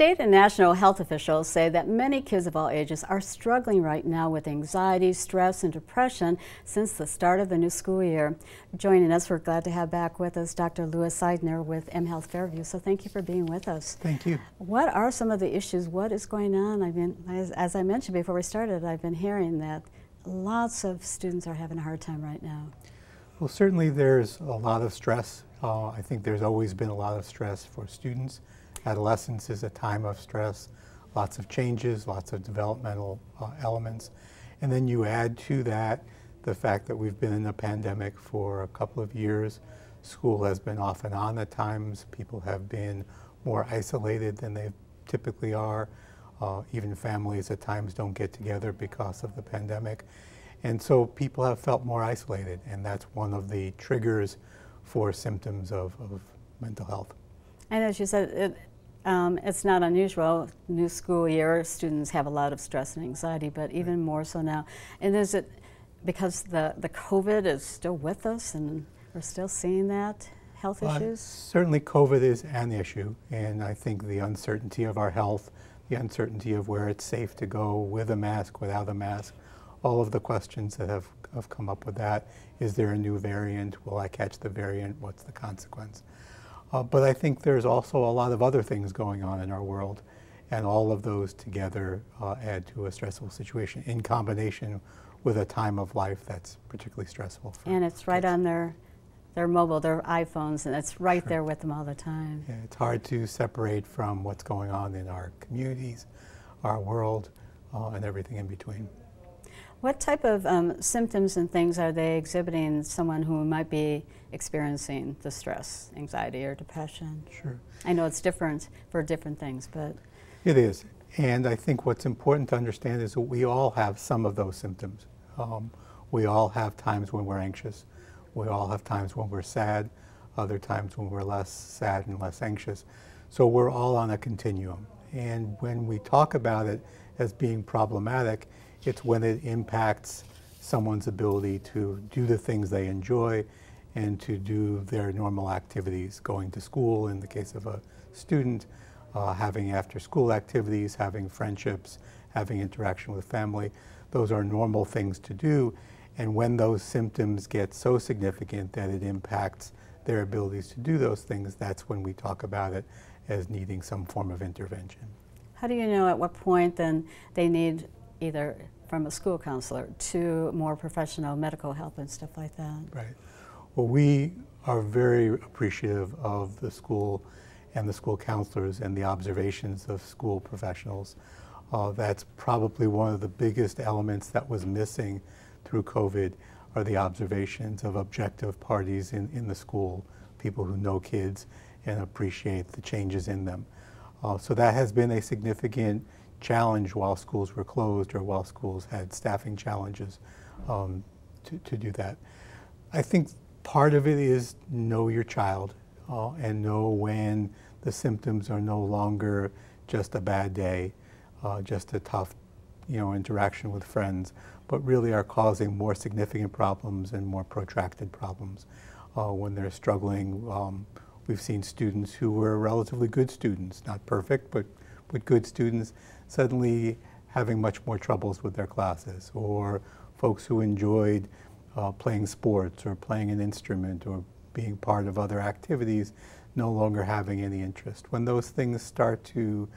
State and national health officials say that many kids of all ages are struggling right now with anxiety, stress, and depression since the start of the new school year. Joining us, we're glad to have back with us Dr. Louis Seidner with M Health Fairview. So thank you for being with us. Thank you. What are some of the issues? What is going on? I mean, as, as I mentioned before we started, I've been hearing that lots of students are having a hard time right now. Well, certainly there's a lot of stress. Uh, I think there's always been a lot of stress for students. Adolescence is a time of stress, lots of changes, lots of developmental uh, elements. And then you add to that the fact that we've been in a pandemic for a couple of years. School has been off and on at times. People have been more isolated than they typically are. Uh, even families at times don't get together because of the pandemic. And so people have felt more isolated, and that's one of the triggers for symptoms of, of mental health. And as you said, it, um, it's not unusual. New school year, students have a lot of stress and anxiety, but even right. more so now. And is it because the, the COVID is still with us and we're still seeing that? Health uh, issues? Certainly, COVID is an issue, and I think the uncertainty of our health, the uncertainty of where it's safe to go with a mask, without a mask, all of the questions that have, have come up with that. Is there a new variant? Will I catch the variant? What's the consequence? Uh, but I think there's also a lot of other things going on in our world, and all of those together uh, add to a stressful situation in combination with a time of life that's particularly stressful. and it's right on their their mobile, their iPhones, and it's right sure. there with them all the time. Yeah, it's hard to separate from what's going on in our communities, our world, uh, and everything in between. What type of um, symptoms and things are they exhibiting someone who might be experiencing the stress, anxiety, or depression? Sure. I know it's different for different things, but. It is. And I think what's important to understand is that we all have some of those symptoms. Um, we all have times when we're anxious. We all have times when we're sad, other times when we're less sad and less anxious. So we're all on a continuum. And when we talk about it as being problematic, it's when it impacts someone's ability to do the things they enjoy and to do their normal activities, going to school in the case of a student, uh, having after school activities, having friendships, having interaction with family. Those are normal things to do. And when those symptoms get so significant that it impacts their abilities to do those things, that's when we talk about it as needing some form of intervention. How do you know at what point then they need either from a school counselor to more professional medical help and stuff like that. Right. Well, we are very appreciative of the school and the school counselors and the observations of school professionals. Uh, that's probably one of the biggest elements that was missing through COVID are the observations of objective parties in, in the school, people who know kids and appreciate the changes in them. Uh, so that has been a significant challenge while schools were closed or while schools had staffing challenges um, to, to do that. I think part of it is know your child uh, and know when the symptoms are no longer just a bad day, uh, just a tough you know, interaction with friends, but really are causing more significant problems and more protracted problems. Uh, when they're struggling, um, we've seen students who were relatively good students, not perfect, but, but good students, suddenly having much more troubles with their classes, or folks who enjoyed uh, playing sports or playing an instrument or being part of other activities no longer having any interest. When those things start to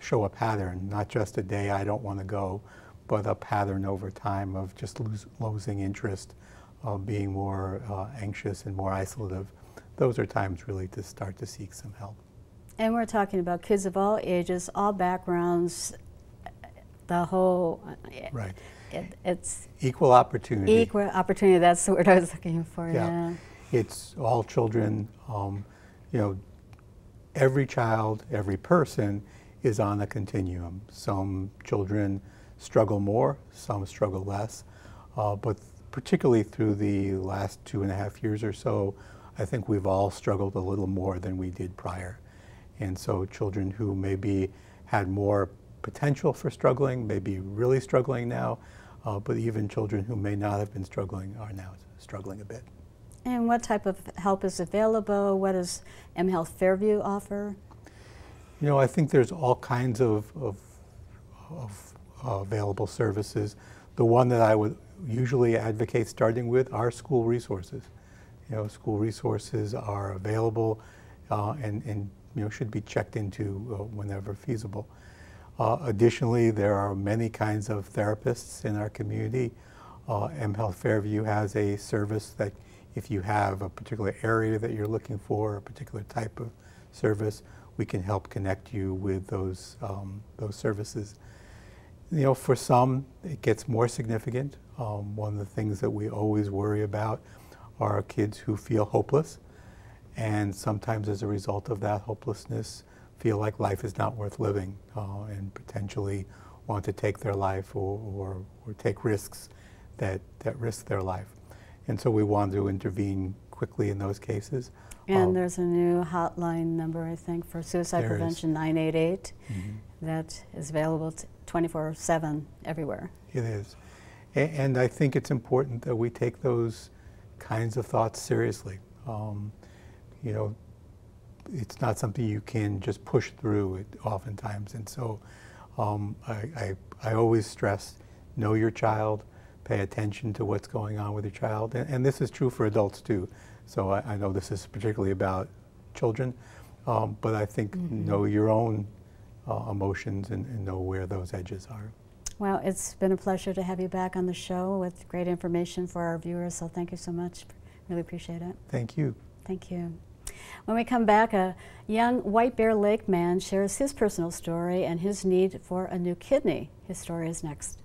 show a pattern, not just a day I don't want to go, but a pattern over time of just lose, losing interest, uh, being more uh, anxious and more isolative, those are times really to start to seek some help. And we're talking about kids of all ages, all backgrounds, the whole. Right. It, it's equal opportunity. Equal opportunity. That's the word I was looking for. Yeah. yeah. It's all children. Um, you know, every child, every person is on a continuum. Some children struggle more, some struggle less, uh, but particularly through the last two and a half years or so, I think we've all struggled a little more than we did prior. And so children who maybe had more potential for struggling may be really struggling now, uh, but even children who may not have been struggling are now struggling a bit. And what type of help is available? What does M Health Fairview offer? You know, I think there's all kinds of, of, of uh, available services. The one that I would usually advocate starting with are school resources. You know, school resources are available uh, and, and you know should be checked into uh, whenever feasible. Uh, additionally, there are many kinds of therapists in our community. Uh, M Health Fairview has a service that if you have a particular area that you're looking for, a particular type of service, we can help connect you with those, um, those services. You know, for some, it gets more significant. Um, one of the things that we always worry about are kids who feel hopeless, and sometimes as a result of that hopelessness, feel like life is not worth living uh, and potentially want to take their life or, or, or take risks that, that risk their life. And so we want to intervene quickly in those cases. And Um, there's a new hotline number, I think, for suicide There is. prevention, 988, Mhm. that is available 24 7 everywhere. It is. A- And I think it's important that we take those kinds of thoughts seriously. Um, you know, it's not something you can just push through it oftentimes. And so um, I, I, I always stress know your child, pay attention to what's going on with your child. And, and this is true for adults too. So I, I know this is particularly about children, um, but I think know your own uh, emotions and, and know where those edges are. Well, it's been a pleasure to have you back on the show with great information for our viewers, so thank you so much. Really appreciate it. Thank you. Thank you. When we come back, a young White Bear Lake man shares his personal story and his need for a new kidney. His story is next.